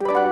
you